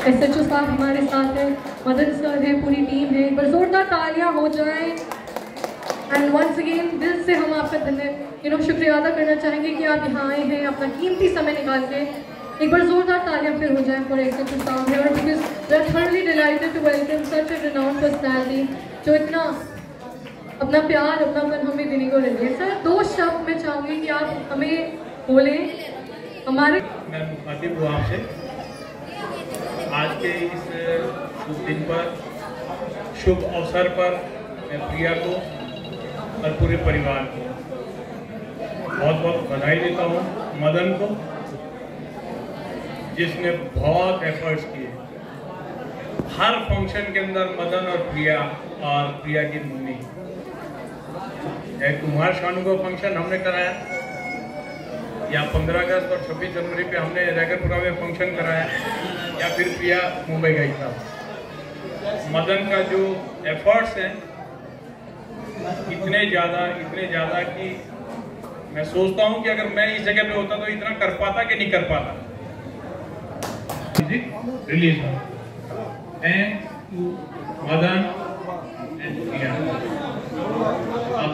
S H O साहब हमारे साथ हैं। मदन सर है, पूरी टीम है। एक बार जोरदार तालियाँ हो जाए। एंड वंस अगेन दिल से हम आपका धन्य यू नो शुक्रिया अदा करना चाहेंगे कि आप यहाँ आए हैं, अपना कीमती समय निकाल के। एक बार जोरदार तालियाँ फिर हो जाएँ फॉर एस एच ओ साहब है। और thirdly delighted to welcome such a renowned personality जो इतना अपना प्यार, अपना मन हमें देने को रेडी है। सर, दो शब्द मैं चाहूँगी कि आप हमें बोलें। हमारे मैं मुखातिब हुआ आपसे। के इस शुभ दिन पर, शुभ अवसर पर मैं प्रिया को और पूरे परिवार को बहुत बहुत बधाई देता हूँ, मदन को, जिसने बहुत एफर्ट्स किए। हर फ़ंक्शन के अंदर मदन और प्रिया और प्रिया की मम्मी। कुमार शानू का फ़ंक्शन हमने कराया, या 15 अगस्त और 26 जनवरी पे हमने रैगरपुरा में फ़ंक्शन कराया। या फिर प्रिया मुंबई गई था मदन का जो एफर्ट्स हैं, इतने ज़्यादा इतने ज़्यादा कि मैं सोचता हूँ कि अगर मैं इस जगह पे होता तो इतना कर पाता कि नहीं कर पाता। Release thank Madan and Priya. आप